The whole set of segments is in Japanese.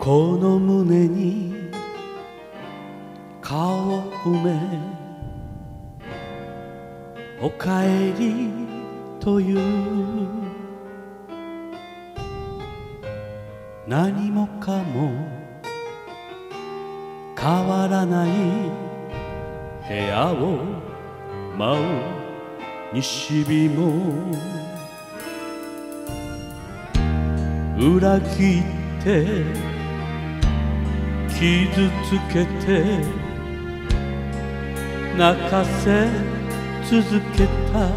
この胸に顔を埋めおかえりという何もかも変わらない部屋を舞う西日も裏切って傷つけて泣かせ続けた。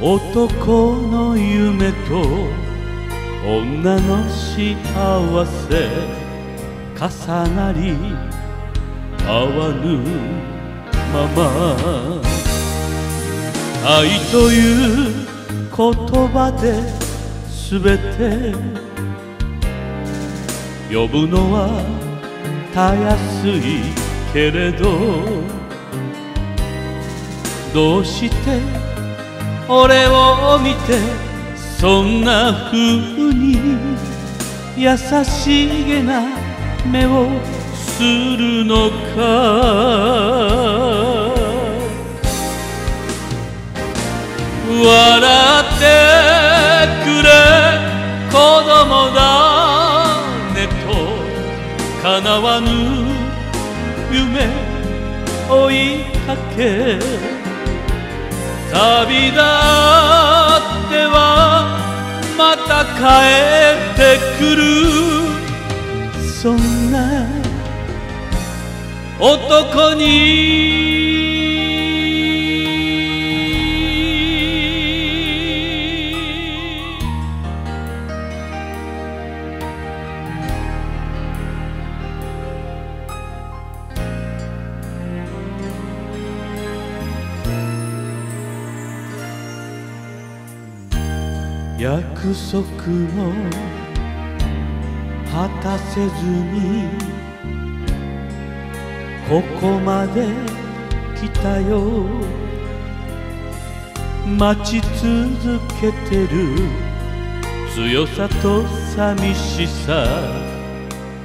男の夢と女の幸せ重なり合わぬまま。愛という言葉で全て呼ぶのはたやすいけれどどうして俺を見てそんな風に優しげな目をするのか。夢追いかけ。旅立ってはまた帰ってくる。そんな男に約束も果たせずにここまで来たよ。待ち続けてる。強さと寂しさ。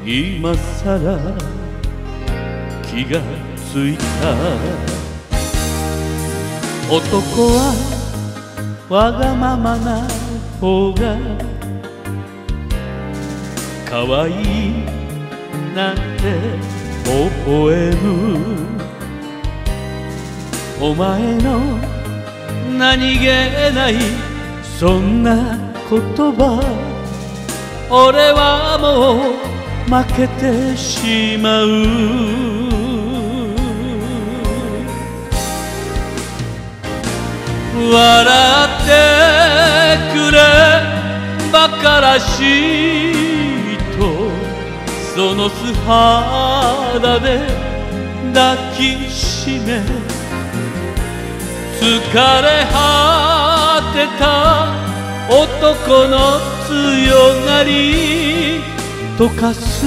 今さら気がついた。男はわがままな方が可愛いなんて微笑むお前の何気ないそんな言葉俺はもう負けてしまう笑ってバカらしいとその素肌で抱きしめ疲れ果てた男の強がり溶かす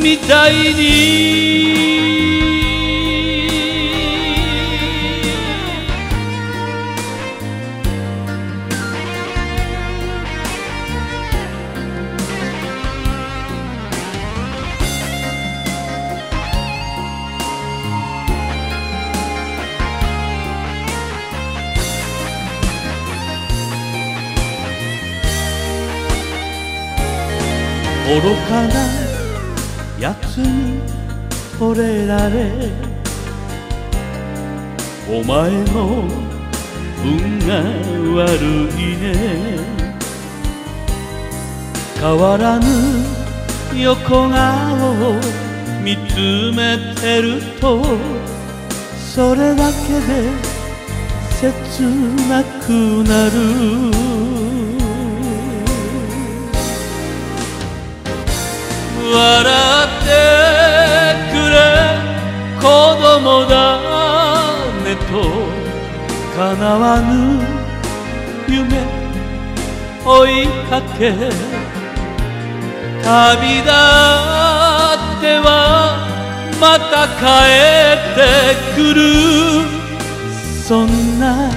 みたいに。愚かなやつに惚れられお前の運が悪いね。変わらぬ横顔を見つめてるとそれだけで切なくなる。笑ってくれ子供だねと叶わぬ夢追いかけ旅立ってはまた帰ってくる。そんな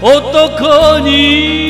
男に